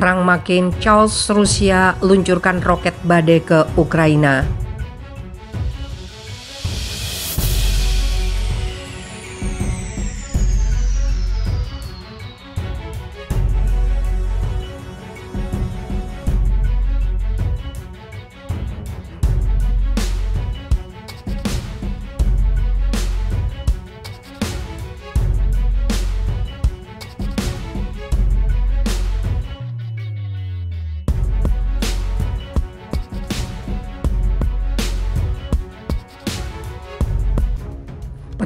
Perang makin chaos Rusia luncurkan roket badai ke Ukraina.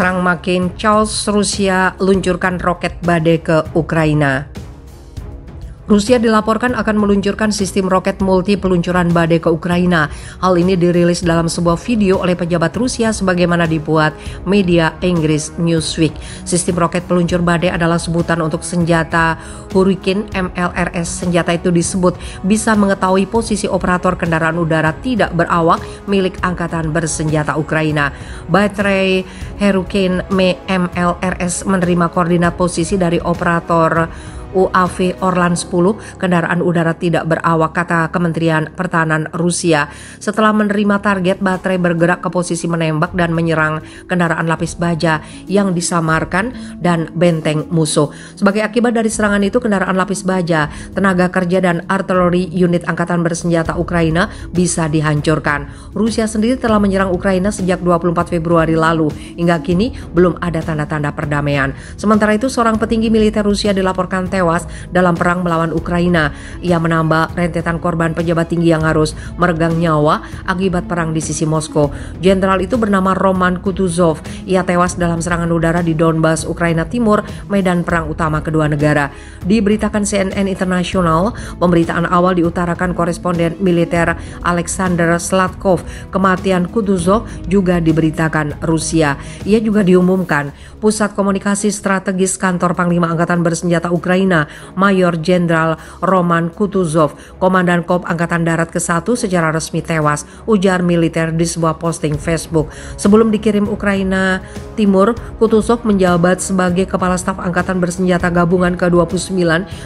Perang makin chaos Rusia luncurkan roket badai ke Ukraina. Rusia dilaporkan akan meluncurkan sistem roket multi peluncuran badai ke Ukraina. Hal ini dirilis dalam sebuah video oleh pejabat Rusia sebagaimana dibuat media Inggris Newsweek. Sistem roket peluncur badai adalah sebutan untuk senjata Hurricane MLRS. Senjata itu disebut bisa mengetahui posisi operator kendaraan udara tidak berawak milik angkatan bersenjata Ukraina. Baterai Hurricane MLRS menerima koordinat posisi dari operator UAV Orlan 10 kendaraan udara tidak berawak kata Kementerian Pertahanan Rusia. Setelah menerima target baterai bergerak ke posisi menembak dan menyerang kendaraan lapis baja yang disamarkan dan benteng musuh. Sebagai akibat dari serangan itu kendaraan lapis baja, tenaga kerja dan artileri unit angkatan bersenjata Ukraina bisa dihancurkan. Rusia sendiri telah menyerang Ukraina sejak 24 Februari lalu. Hingga kini belum ada tanda-tanda perdamaian. Sementara itu seorang petinggi militer Rusia dilaporkan tewas tewas dalam perang melawan Ukraina. Ia menambah rentetan korban pejabat tinggi yang harus meregang nyawa akibat perang di sisi Moskow. Jenderal itu bernama Roman Kutuzov. Ia tewas dalam serangan udara di Donbas, Ukraina Timur, medan perang utama kedua negara. Diberitakan CNN International, pemberitaan awal diutarakan koresponden militer Alexander Slatkov. Kematian Kutuzov juga diberitakan Rusia. Ia juga diumumkan Pusat Komunikasi Strategis Kantor Panglima Angkatan Bersenjata Ukraina Mayor Jenderal Roman Kutuzov, Komandan Kop Angkatan Darat ke-1 secara resmi tewas, ujar militer di sebuah posting Facebook. Sebelum dikirim Ukraina Timur, Kutuzov menjabat sebagai Kepala Staf Angkatan Bersenjata Gabungan ke-29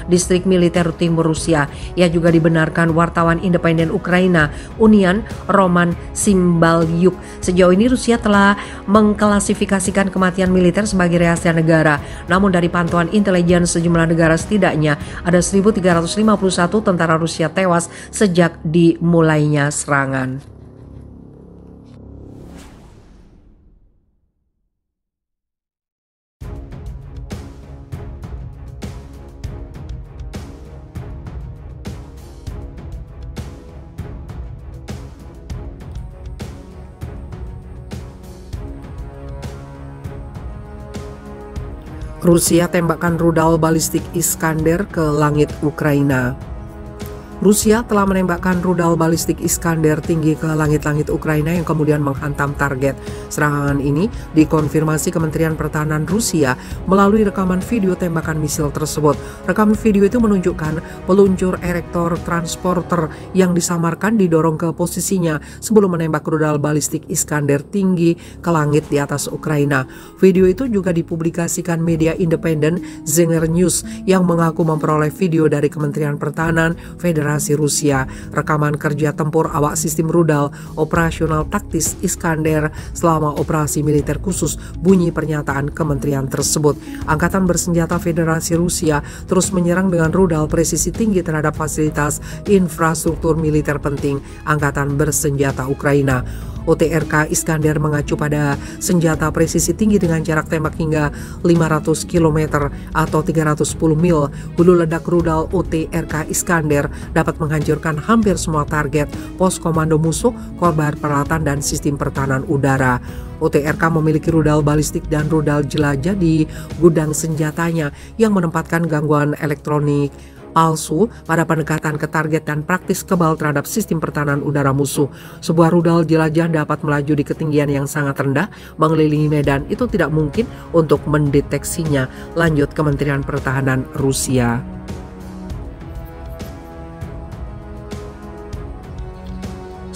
Distrik Militer Timur Rusia. Ia juga dibenarkan wartawan independen Ukraina, Unian Roman Simbalyuk. Sejauh ini Rusia telah mengklasifikasikan kematian militer sebagai rahasia negara. Namun dari pantauan intelijen sejumlah negara setidaknya ada 1.351 tentara Rusia tewas sejak dimulainya serangan. Rusia tembakkan rudal balistik Iskander ke langit Ukraina. Rusia telah menembakkan rudal balistik Iskander tinggi ke langit-langit Ukraina yang kemudian menghantam target. Serangan ini dikonfirmasi Kementerian Pertahanan Rusia melalui rekaman video tembakan misil tersebut. Rekaman video itu menunjukkan peluncur erektor transporter yang disamarkan didorong ke posisinya sebelum menembak rudal balistik Iskander tinggi ke langit di atas Ukraina. Video itu juga dipublikasikan media independen Zenger News yang mengaku memperoleh video dari Kementerian Pertahanan Federal Federasi Rusia, rekaman kerja tempur awak sistem rudal operasional taktis Iskander selama operasi militer khusus bunyi pernyataan kementerian tersebut. Angkatan bersenjata Federasi Rusia terus menyerang dengan rudal presisi tinggi terhadap fasilitas infrastruktur militer penting Angkatan bersenjata Ukraina. OTRK Iskandar mengacu pada senjata presisi tinggi dengan jarak tembak hingga 500 km atau 310 mil. Hulu ledak rudal OTRK Iskandar dapat menghancurkan hampir semua target pos komando musuh, korban peralatan dan sistem pertahanan udara. OTRK memiliki rudal balistik dan rudal jelajah di gudang senjatanya yang menempatkan gangguan elektronik palsu pada pendekatan ke target dan praktis kebal terhadap sistem pertahanan udara musuh. Sebuah rudal jelajah dapat melaju di ketinggian yang sangat rendah, mengelilingi medan itu tidak mungkin untuk mendeteksinya. Lanjut Kementerian Pertahanan Rusia.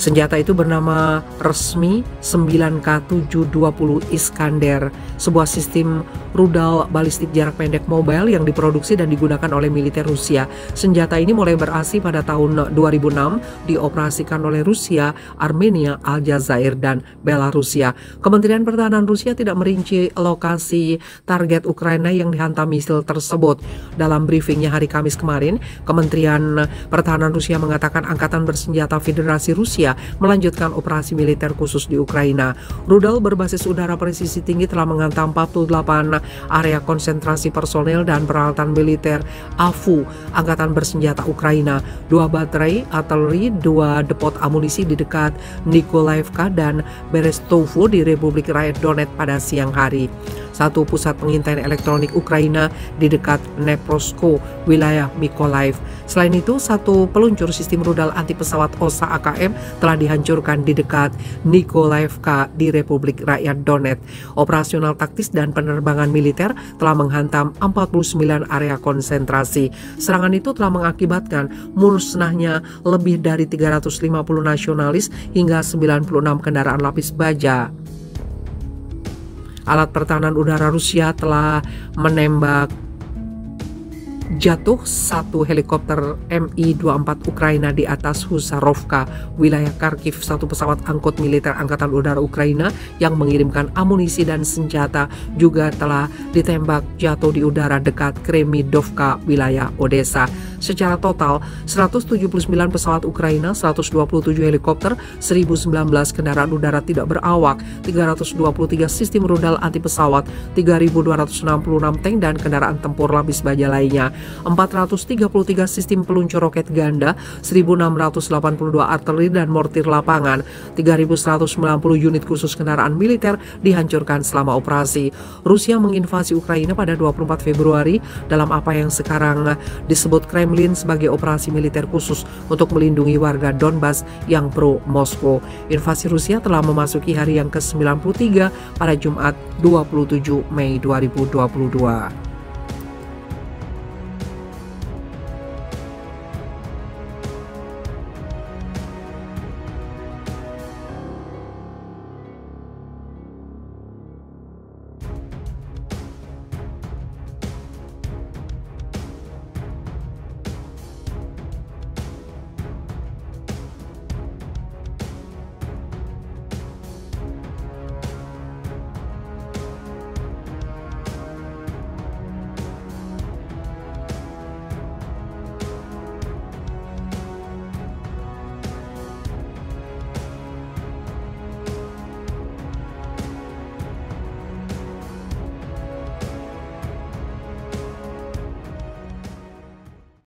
Senjata itu bernama resmi 9K720 Iskander. Sebuah sistem rudal balistik jarak pendek mobile yang diproduksi dan digunakan oleh militer Rusia. Senjata ini mulai beraksi pada tahun 2006, dioperasikan oleh Rusia, Armenia, Aljazair, dan Belarusia. Kementerian Pertahanan Rusia tidak merinci lokasi target Ukraina yang dihantam misil tersebut. Dalam briefingnya hari Kamis kemarin, Kementerian Pertahanan Rusia mengatakan Angkatan Bersenjata Federasi Rusia melanjutkan operasi militer khusus di Ukraina. Rudal berbasis udara presisi tinggi telah menghantam 48 area konsentrasi personel dan peralatan militer AFU, Angkatan Bersenjata Ukraina, dua baterai artileri, dua depot amunisi di dekat Nikolaevka dan Berestovo di Republik Rakyat Donetsk pada siang hari satu pusat pengintaian elektronik Ukraina di dekat Neprosko, wilayah Mykolaiv. Selain itu, satu peluncur sistem rudal anti pesawat OSA AKM telah dihancurkan di dekat Nikolaevka di Republik Rakyat Donetsk. Operasional taktis dan penerbangan militer telah menghantam 49 area konsentrasi. Serangan itu telah mengakibatkan musnahnya lebih dari 350 nasionalis hingga 96 kendaraan lapis baja alat pertahanan udara Rusia telah menembak jatuh satu helikopter Mi-24 Ukraina di atas Husarovka, wilayah Kharkiv. Satu pesawat angkut militer Angkatan Udara Ukraina yang mengirimkan amunisi dan senjata juga telah ditembak jatuh di udara dekat Kremidovka, wilayah Odessa. Secara total, 179 pesawat Ukraina, 127 helikopter, 1019 kendaraan udara tidak berawak, 323 sistem rudal anti pesawat, 3.266 tank dan kendaraan tempur lapis baja lainnya, 433 sistem peluncur roket ganda, 1.682 artileri dan mortir lapangan, 3.190 unit khusus kendaraan militer dihancurkan selama operasi. Rusia menginvasi Ukraina pada 24 Februari dalam apa yang sekarang disebut Kremlin Kremlin sebagai operasi militer khusus untuk melindungi warga Donbas yang pro Moskow. Invasi Rusia telah memasuki hari yang ke-93 pada Jumat 27 Mei 2022.